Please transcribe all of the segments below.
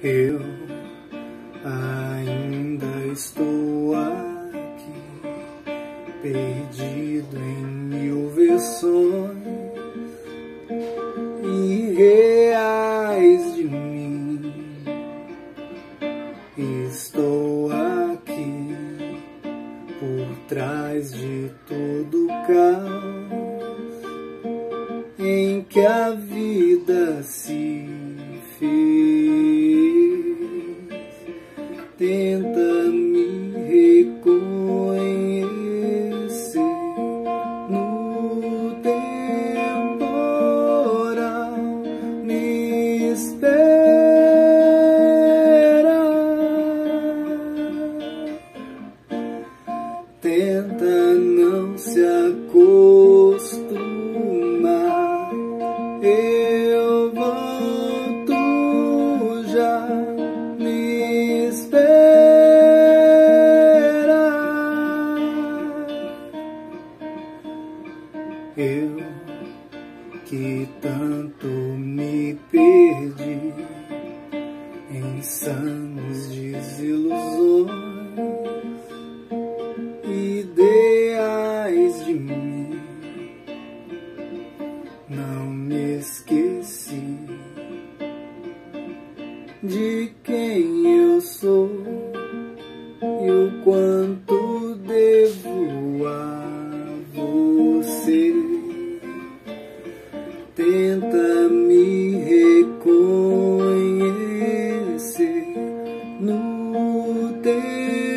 Eu ainda estou aqui, perdido em mil versões irreais de mim. Estou aqui por trás de todo caos em que a vida se fez tenta me reconhecer no temporal, me espera, tenta não se Eu que tanto me perdi em sanos desilusões, ideais de mim, não me esqueci de quem eu sou e o quanto devo tenta me reconhecer no temporal,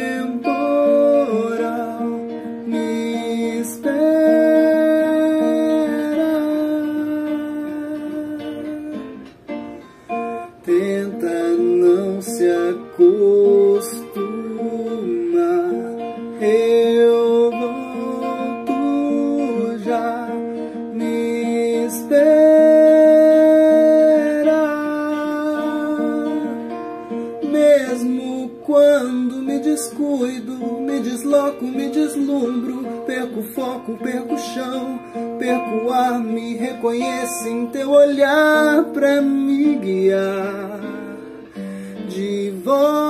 Mesmo quando me descuido, me desloco, me deslumbro, perco foco, perco chão, perco ar, me reconheço em teu olhar pra me guiar. De volta,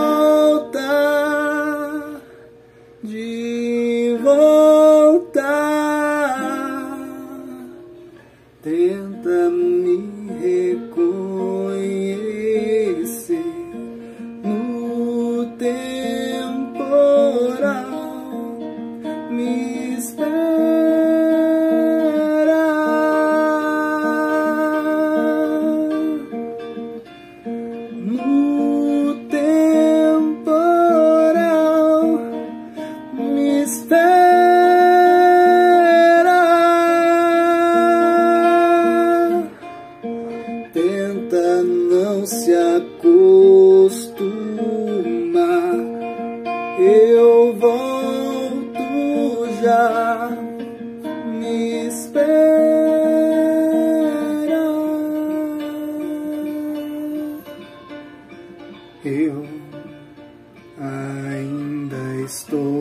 Tenta não se acostumar. Eu ainda estou aqui